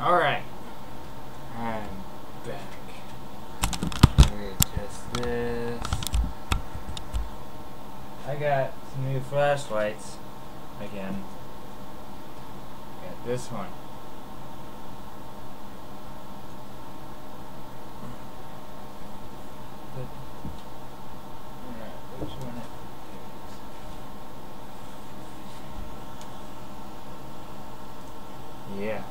Alright. I'm back. Readjust this. I got some new flashlights again. Got this one. Alright, which one it- Yeah.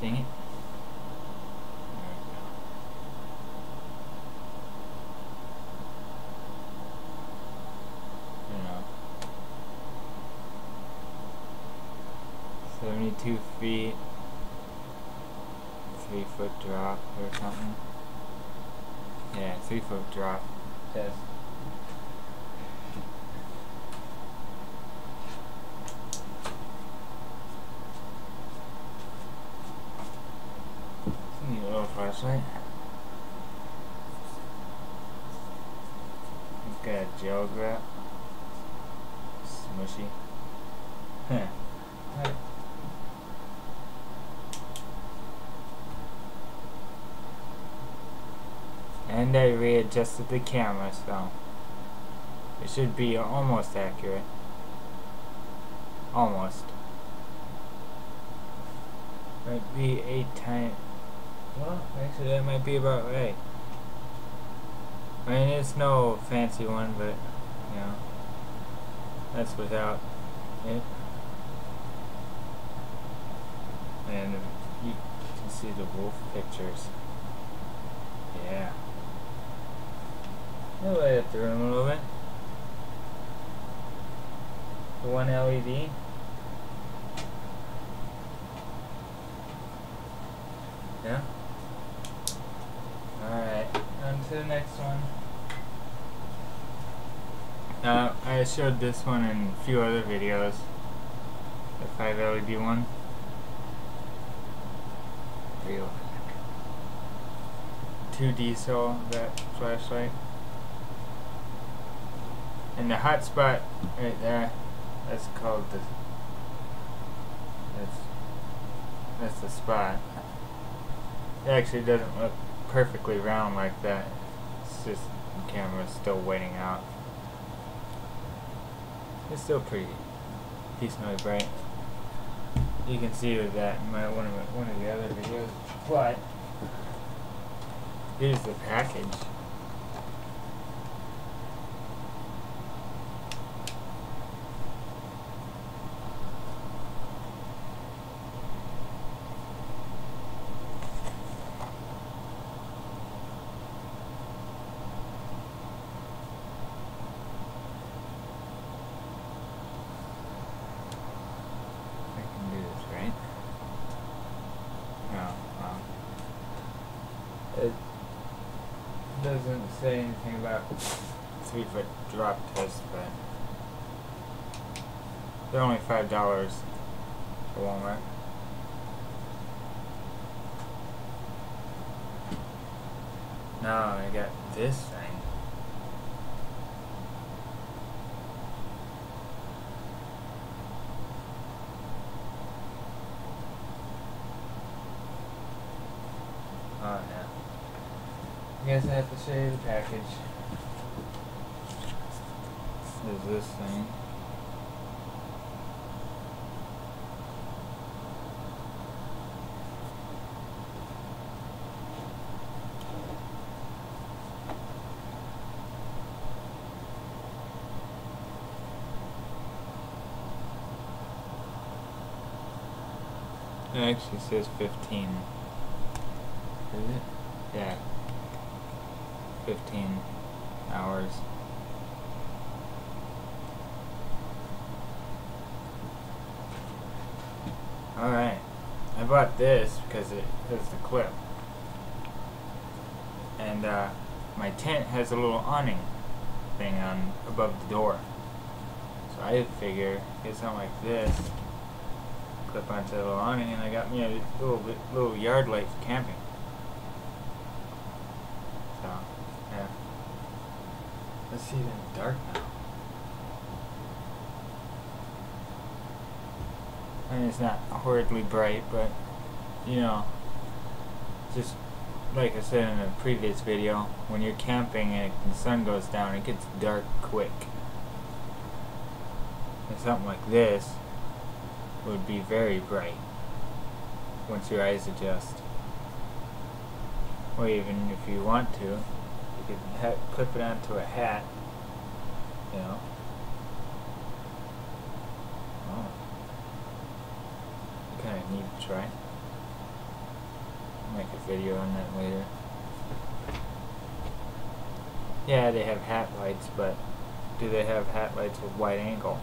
Dang it. There we go. You know. 72 feet. 3 foot drop or something. Yeah, 3 foot drop. Test. Neat little flashlight. It's got a gel grip. Smushy. Huh. Right. And I readjusted the camera, so it should be almost accurate. Almost. Might be eight times. Well, actually, that might be about right. I mean, it's no fancy one, but you know, that's without it. And you can see the wolf pictures. Yeah. Light up the room a little bit. The one LED. Yeah. Alright, on to the next one. Uh, I showed this one in a few other videos. The 5 LED one. Real. 2D cell, that flashlight. And the hot spot right there, that's called the, that's, that's the spot. It actually doesn't look perfectly round like that. It's just the camera's still waiting out. It's still pretty decently bright. You can see with that in my one of my, one of the other videos. But here's the package. I can do this, right? No, well. It doesn't say anything about three foot drop test, but they're only five dollars for Walmart. Now I got this thing. Oh yeah. I guess I have to you the package. Is this thing. It actually says 15. Is it? Yeah. 15 hours. Alright. I bought this because it has the clip. And uh, my tent has a little awning thing on above the door. So I figure get something like this. clip onto the awning, and I got me a little little yard light for camping. So, yeah. Let's see it in the dark now. I mean, it's not horribly bright, but you know, just like I said in a previous video, when you're camping and the sun goes down, it gets dark quick. And something like this would be very bright once your eyes adjust. Or even if you want to, could clip it onto a hat, you know. Oh. Kind of neat to try make a video on that later. Yeah, they have hat lights, but do they have hat lights with wide angle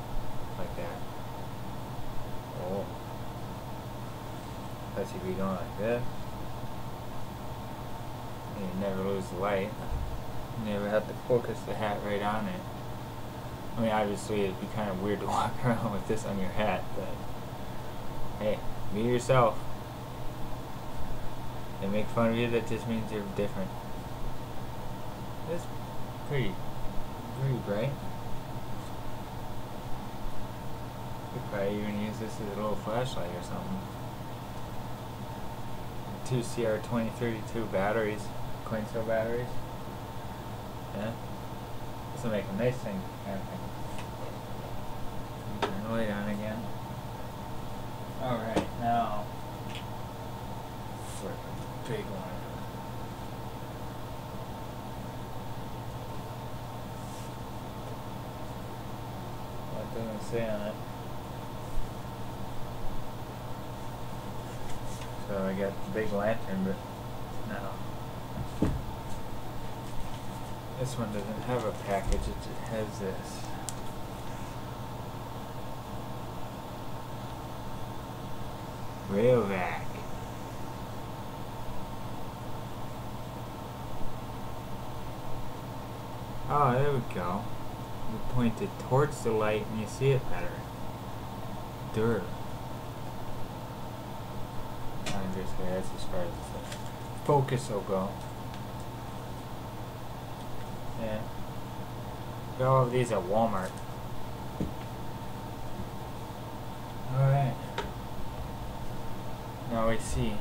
like that? Oh. See if we going like this. You never lose the light. Never have to focus the hat right on it. I mean, obviously it'd be kind of weird to walk around with this on your hat, but hey, be yourself they make fun of you, that just means you're different. It's pretty, pretty bright. Could probably even use this as a little flashlight or something. Two CR2032 batteries, coin cell batteries. This will make a nice thing happen. Turn the light on again. Alright, now big one. What doesn't say on it. So I got the big lantern, but no. This one doesn't have a package, it has this. Rayovac. Oh, there we go. You point it towards the light and you see it better. Dur. I'm just as far as the focus will go. Yeah. Got all of these at Walmart. Alright. Now we see.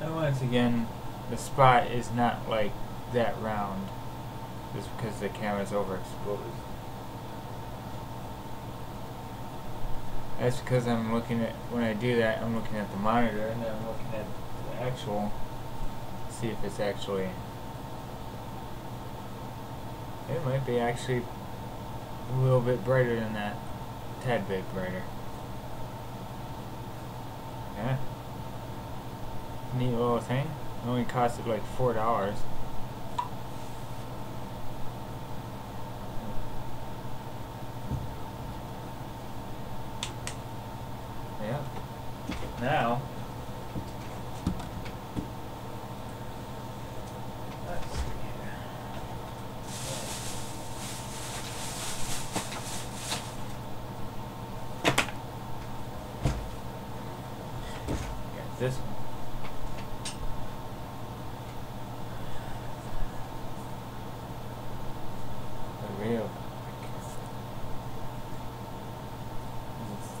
And once again, the spot is not like that round just because the camera's overexposed. That's because I'm looking at, when I do that, I'm looking at the monitor and then I'm looking at the actual, see if it's actually, it might be actually a little bit brighter than that. A tad bit brighter. Yeah. Neat little thing. It only costed like $4.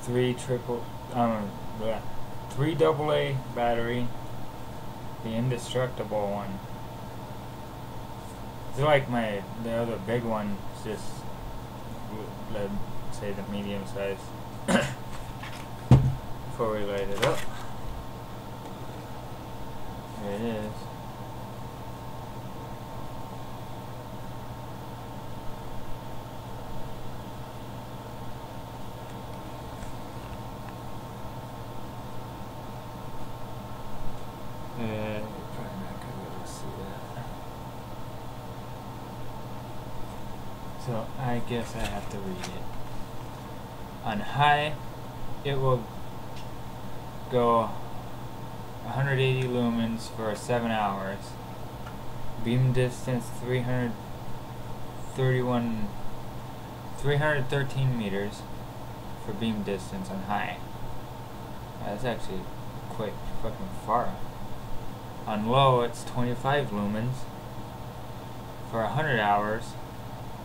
Three triple um yeah three double A battery, the indestructible one. It's like my the other big one, just let's say the medium size. Before we light it up, there it is. So I guess I have to read it. On high, it will go 180 lumens for 7 hours. Beam distance 331 313 meters. for beam distance on high. That's actually quite fucking far. On low, it's 25 lumens for 100 hours,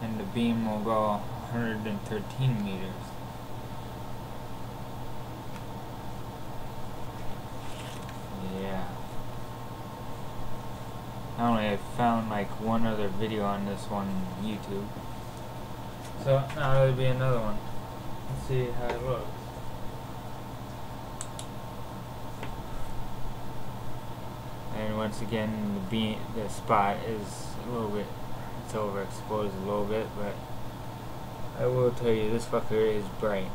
and the beam will go 113 meters. Yeah. I only found like one other video on this one on YouTube. So now there'll be another one. Let's see how it looks. And once again, the beam, the spot is a little bit, it's overexposed a little bit, but I will tell you, this fucker is bright.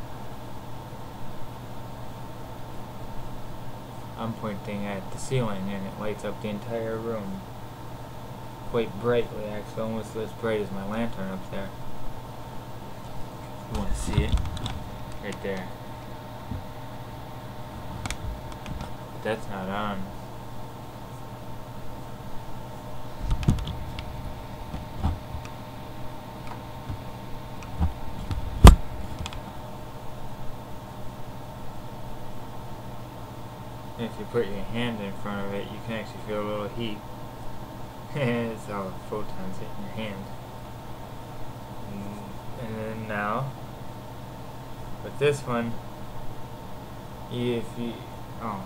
I'm pointing at the ceiling and it lights up the entire room quite brightly, actually, almost as bright as my lantern up there. You want to see it? Right there. That's not on. If you put your hand in front of it, you can actually feel a little heat. it's all photons hitting your hand. Mm, and then now, with this one, if you, oh,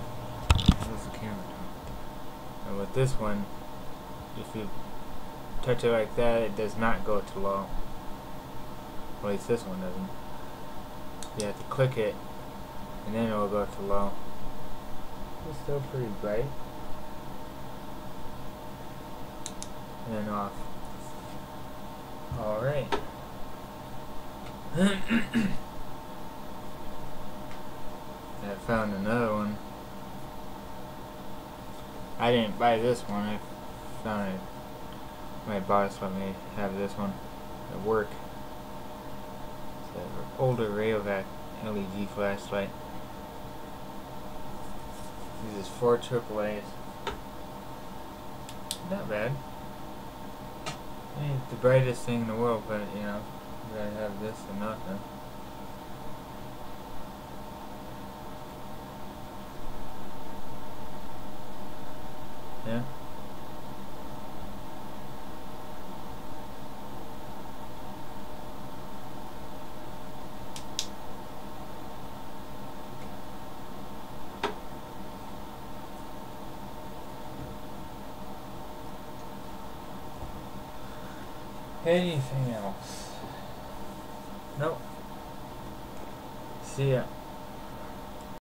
where's the camera And with this one, if you touch it like that, it does not go to low. At least this one doesn't. You have to click it, and then it will go to low. It's still pretty bright. And off. Alright. I found another one. I didn't buy this one. I found it. My boss let me have this one at work. It's an older Rayovac LED flashlight. Is four A's. Not bad. I mean, the brightest thing in the world, but you know, gotta have this and nothing. Yeah. Anything else? Nope. See ya.